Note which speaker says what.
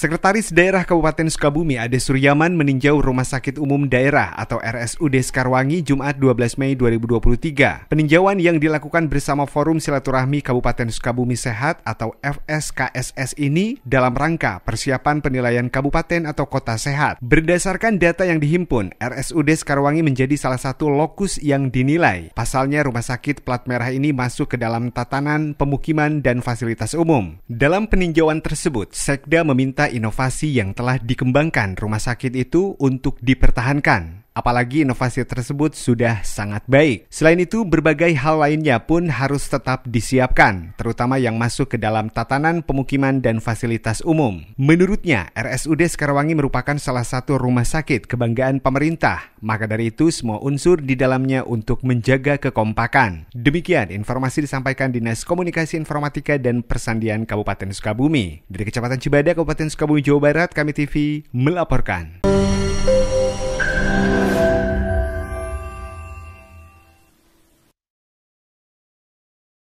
Speaker 1: Sekretaris Daerah Kabupaten Sukabumi Ade Suryaman meninjau Rumah Sakit Umum Daerah atau RSUD Sekarwangi Jumat 12 Mei 2023. Peninjauan yang dilakukan bersama Forum Silaturahmi Kabupaten Sukabumi Sehat atau FSKSS ini dalam rangka persiapan penilaian kabupaten atau kota sehat. Berdasarkan data yang dihimpun, RSUD Sekarwangi menjadi salah satu lokus yang dinilai. Pasalnya rumah sakit plat merah ini masuk ke dalam tatanan pemukiman dan fasilitas umum. Dalam peninjauan tersebut, Sekda meminta inovasi yang telah dikembangkan rumah sakit itu untuk dipertahankan. Apalagi inovasi tersebut sudah sangat baik. Selain itu, berbagai hal lainnya pun harus tetap disiapkan, terutama yang masuk ke dalam tatanan pemukiman dan fasilitas umum. Menurutnya, RSUD Sekarwangi merupakan salah satu rumah sakit kebanggaan pemerintah. Maka dari itu, semua unsur di dalamnya untuk menjaga kekompakan. Demikian informasi disampaikan Dinas Komunikasi Informatika dan Persandian Kabupaten Sukabumi. Dari Kecamatan Cibadak, Kabupaten Sukabumi, Jawa Barat, kami TV melaporkan.